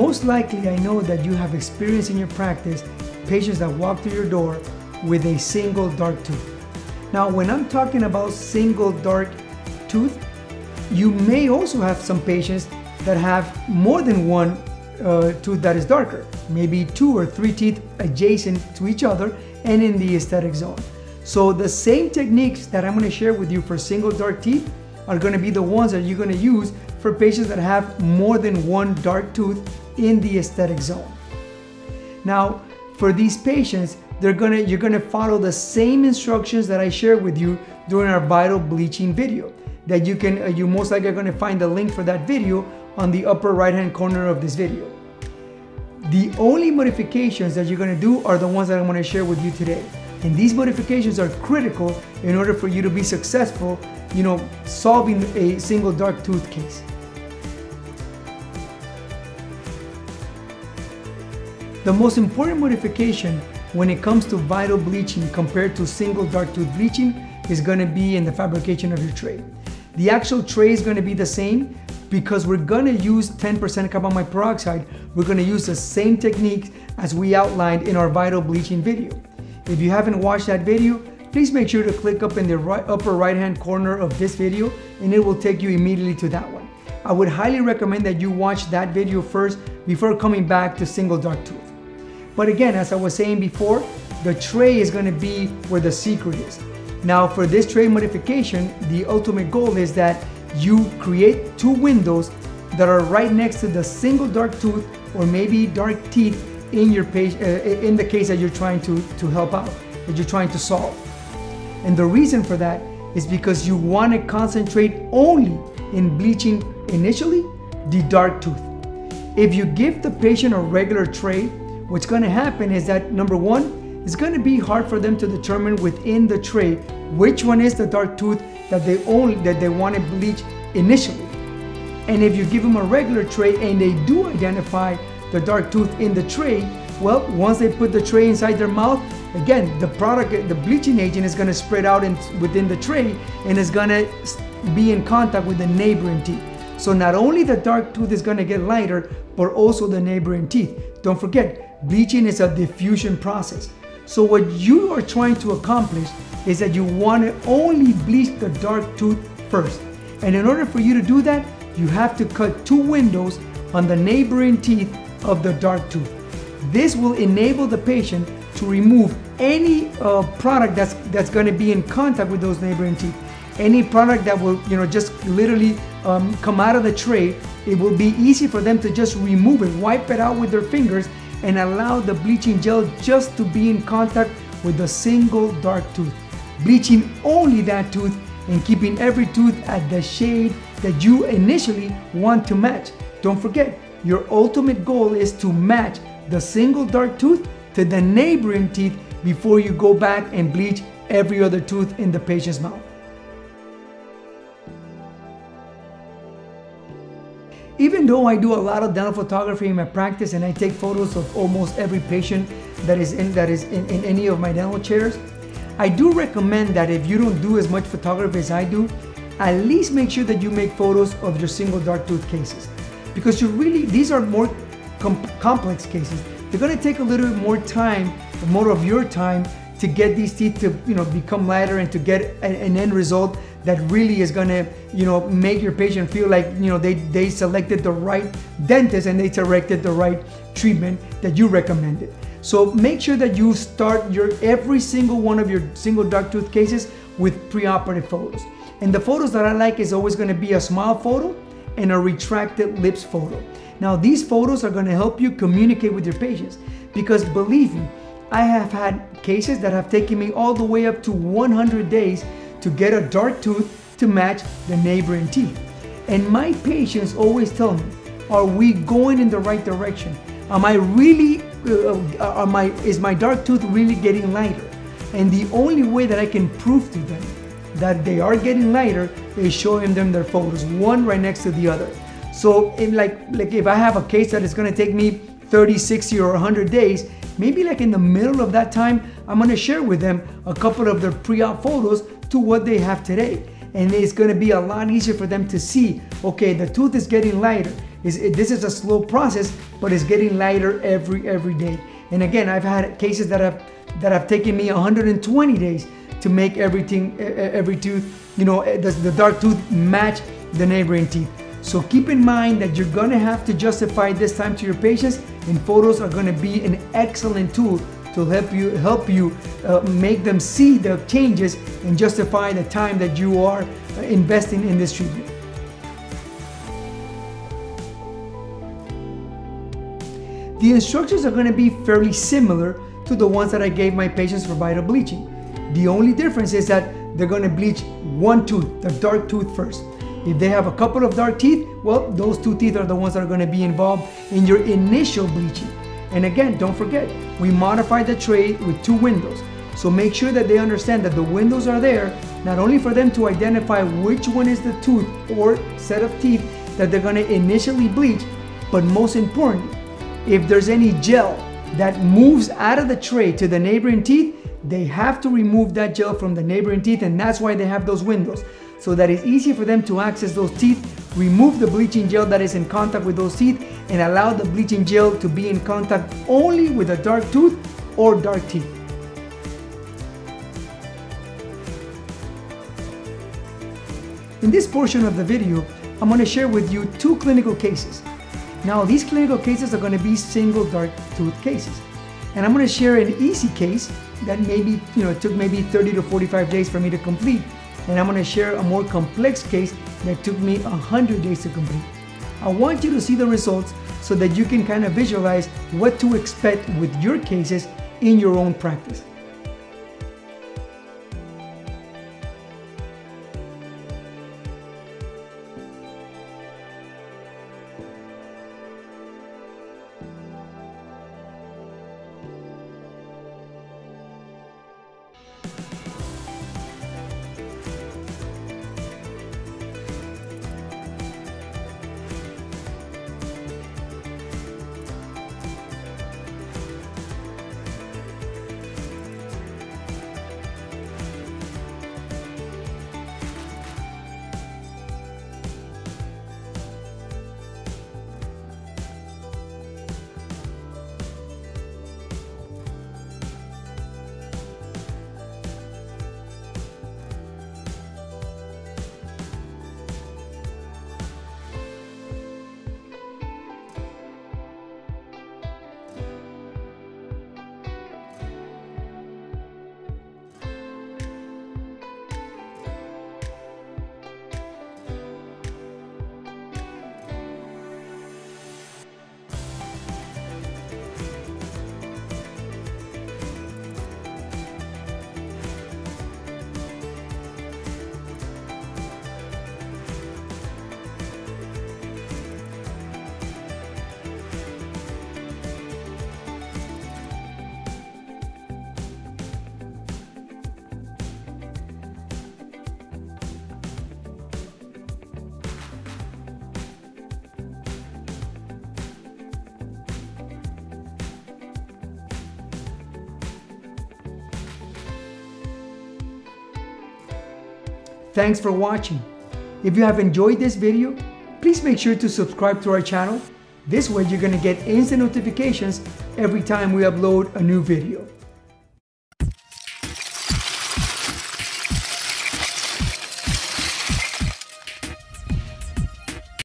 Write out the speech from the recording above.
Most likely, I know that you have experience in your practice patients that walk through your door with a single dark tooth. Now, when I'm talking about single dark tooth, you may also have some patients that have more than one uh, tooth that is darker, maybe two or three teeth adjacent to each other and in the aesthetic zone. So the same techniques that I'm gonna share with you for single dark teeth are gonna be the ones that you're gonna use for patients that have more than one dark tooth in the aesthetic zone. Now, for these patients, they're gonna, you're gonna follow the same instructions that I shared with you during our vital bleaching video. That you can, uh, you most likely are gonna find the link for that video on the upper right hand corner of this video. The only modifications that you're gonna do are the ones that I'm gonna share with you today. And these modifications are critical in order for you to be successful, you know, solving a single dark tooth case. The most important modification when it comes to vital bleaching compared to single dark tooth bleaching is gonna be in the fabrication of your tray. The actual tray is gonna be the same because we're gonna use 10% carbamide peroxide. We're gonna use the same techniques as we outlined in our vital bleaching video. If you haven't watched that video, please make sure to click up in the right, upper right hand corner of this video and it will take you immediately to that one. I would highly recommend that you watch that video first before coming back to single dark tooth. But again, as I was saying before, the tray is gonna be where the secret is. Now for this tray modification, the ultimate goal is that you create two windows that are right next to the single dark tooth or maybe dark teeth in your page, uh, in the case that you're trying to, to help out, that you're trying to solve. And the reason for that is because you want to concentrate only in bleaching initially the dark tooth. If you give the patient a regular tray what's going to happen is that number one, it's going to be hard for them to determine within the tray which one is the dark tooth that they only that they want to bleach initially. And if you give them a regular tray and they do identify the dark tooth in the tray, well, once they put the tray inside their mouth, again, the product, the bleaching agent is going to spread out in, within the tray and is going to be in contact with the neighboring teeth. So not only the dark tooth is going to get lighter, but also the neighboring teeth. Don't forget, Bleaching is a diffusion process. So what you are trying to accomplish is that you want to only bleach the dark tooth first. And in order for you to do that, you have to cut two windows on the neighboring teeth of the dark tooth. This will enable the patient to remove any uh, product that's that's going to be in contact with those neighboring teeth. Any product that will, you know, just literally um, come out of the tray, it will be easy for them to just remove it, wipe it out with their fingers, and allow the bleaching gel just to be in contact with a single dark tooth. Bleaching only that tooth and keeping every tooth at the shade that you initially want to match. Don't forget, your ultimate goal is to match the single dark tooth to the neighboring teeth before you go back and bleach every other tooth in the patient's mouth. Though I do a lot of dental photography in my practice and I take photos of almost every patient that is in, that is in, in any of my dental chairs, I do recommend that if you don't do as much photography as I do, at least make sure that you make photos of your single dark tooth cases. Because you really, these are more com complex cases. They're gonna take a little bit more time, more of your time to get these teeth to you know become lighter and to get an end result that really is gonna you know make your patient feel like you know they they selected the right dentist and they selected the right treatment that you recommended. So make sure that you start your every single one of your single dark tooth cases with preoperative photos. And the photos that i like is always going to be a smile photo and a retracted lips photo. Now these photos are going to help you communicate with your patients because believe me I have had cases that have taken me all the way up to 100 days to get a dark tooth to match the neighboring teeth. And my patients always tell me, are we going in the right direction? Am I really, uh, uh am I, is my dark tooth really getting lighter? And the only way that I can prove to them that they are getting lighter is showing them their photos, one right next to the other. So like, like if I have a case that is gonna take me 30, 60, or 100 days, maybe like in the middle of that time, I'm gonna share with them a couple of their pre-op photos to what they have today. And it's gonna be a lot easier for them to see, okay, the tooth is getting lighter. is it, this is a slow process, but it's getting lighter every every day. And again, I've had cases that have that have taken me 120 days to make everything every tooth, you know, eh, the, the dark tooth match the neighboring teeth. So keep in mind that you're gonna have to justify this time to your patients, and photos are gonna be an excellent tool to help you help you uh, make them see the changes and justify the time that you are investing in this treatment. The instructions are going to be fairly similar to the ones that I gave my patients for vital bleaching. The only difference is that they're going to bleach one tooth, the dark tooth first. If they have a couple of dark teeth, well, those two teeth are the ones that are going to be involved in your initial bleaching. And again, don't forget, we modified the tray with two windows. So make sure that they understand that the windows are there, not only for them to identify which one is the tooth or set of teeth that they're gonna initially bleach, but most importantly, if there's any gel that moves out of the tray to the neighboring teeth, they have to remove that gel from the neighboring teeth and that's why they have those windows so that it's easy for them to access those teeth, remove the bleaching gel that is in contact with those teeth, and allow the bleaching gel to be in contact only with a dark tooth or dark teeth. In this portion of the video, I'm going to share with you two clinical cases. Now, these clinical cases are going to be single dark tooth cases. And I'm going to share an easy case that maybe, you know, took maybe 30 to 45 days for me to complete and I'm gonna share a more complex case that took me 100 days to complete. I want you to see the results so that you can kind of visualize what to expect with your cases in your own practice. Thanks for watching. If you have enjoyed this video, please make sure to subscribe to our channel. This way you're gonna get instant notifications every time we upload a new video.